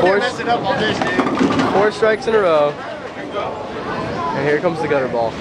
four, this, four strikes in a row. And here comes the gutter ball.